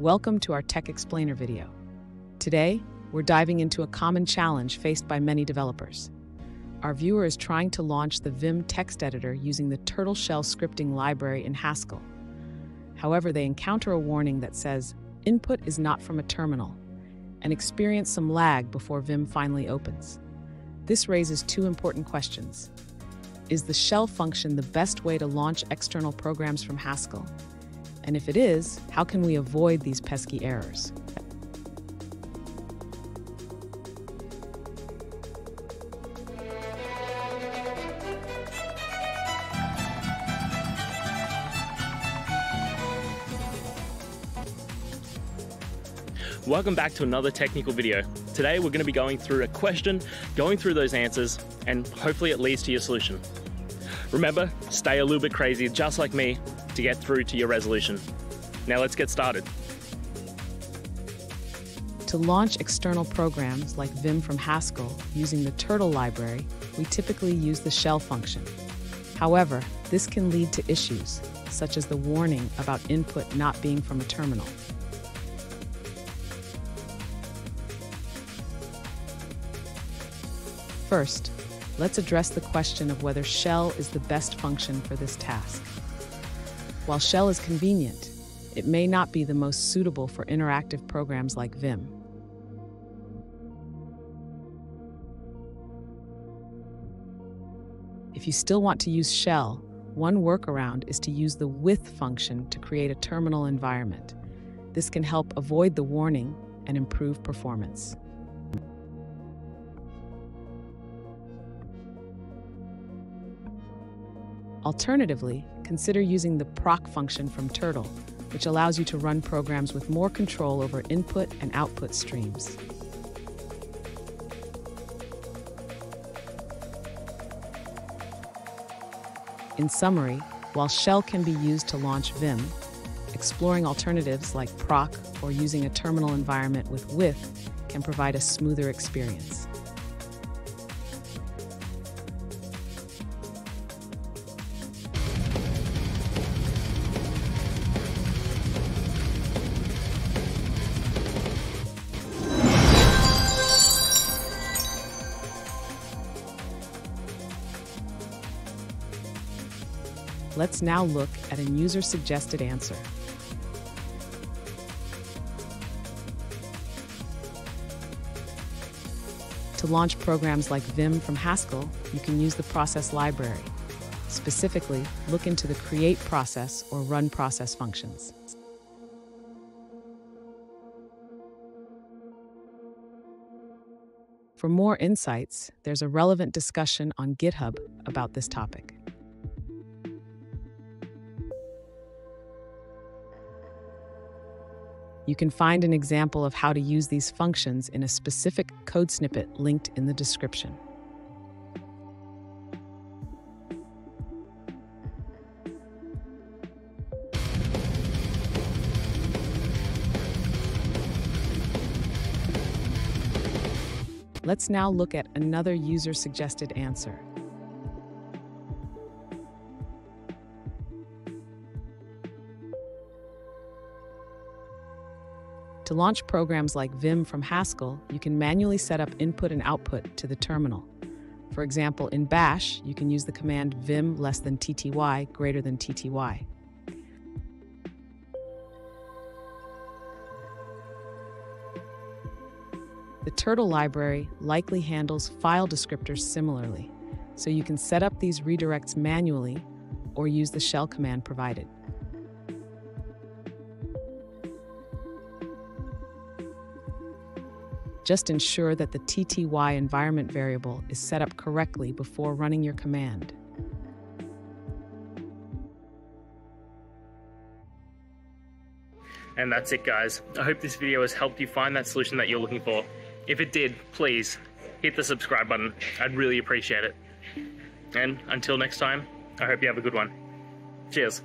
Welcome to our Tech Explainer video. Today, we're diving into a common challenge faced by many developers. Our viewer is trying to launch the Vim text editor using the Turtle Shell scripting library in Haskell. However, they encounter a warning that says, input is not from a terminal, and experience some lag before Vim finally opens. This raises two important questions. Is the shell function the best way to launch external programs from Haskell? And if it is, how can we avoid these pesky errors? Welcome back to another technical video. Today we're going to be going through a question, going through those answers, and hopefully it leads to your solution. Remember, stay a little bit crazy, just like me, to get through to your resolution. Now let's get started. To launch external programs like Vim from Haskell using the Turtle library, we typically use the shell function. However, this can lead to issues, such as the warning about input not being from a terminal. First, let's address the question of whether shell is the best function for this task. While shell is convenient, it may not be the most suitable for interactive programs like Vim. If you still want to use shell, one workaround is to use the with function to create a terminal environment. This can help avoid the warning and improve performance. Alternatively, consider using the proc function from Turtle, which allows you to run programs with more control over input and output streams. In summary, while Shell can be used to launch Vim, exploring alternatives like proc or using a terminal environment with with can provide a smoother experience. Let's now look at a user-suggested answer. To launch programs like Vim from Haskell, you can use the process library. Specifically, look into the create process or run process functions. For more insights, there's a relevant discussion on GitHub about this topic. You can find an example of how to use these functions in a specific code snippet linked in the description. Let's now look at another user-suggested answer. To launch programs like Vim from Haskell, you can manually set up input and output to the terminal. For example, in Bash, you can use the command vim less than tty greater than tty. The Turtle library likely handles file descriptors similarly, so you can set up these redirects manually or use the shell command provided. Just ensure that the TTY environment variable is set up correctly before running your command. And that's it guys. I hope this video has helped you find that solution that you're looking for. If it did, please hit the subscribe button. I'd really appreciate it. And until next time, I hope you have a good one. Cheers.